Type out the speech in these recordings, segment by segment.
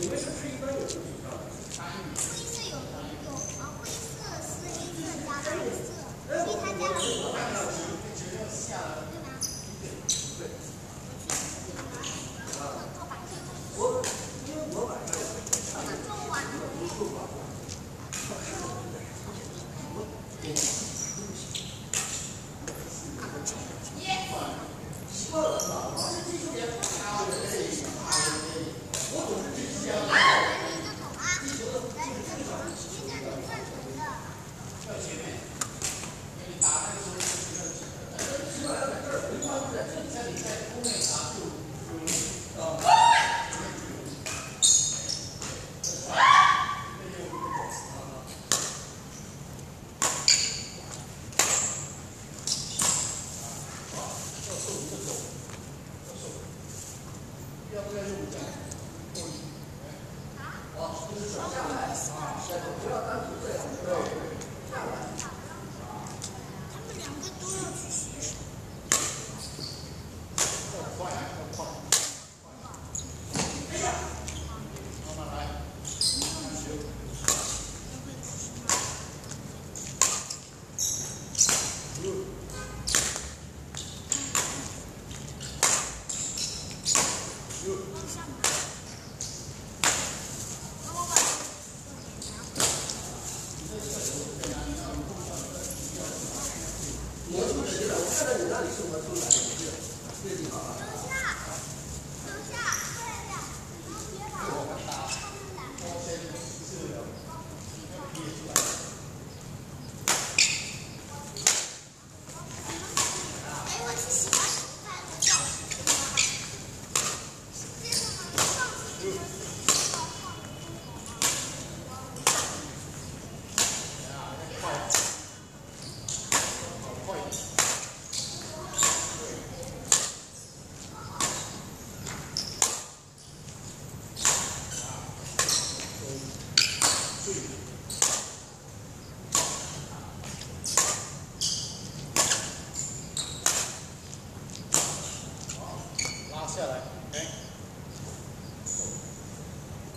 灰色有有啊灰色是黑色加白色所以它加了要不要用五张？啊？哦，就是转向来啊，不要单独这样，不要。下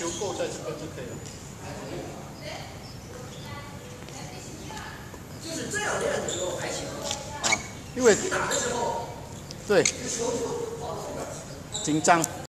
球够在这边就可以了。啊，因为，对，紧张。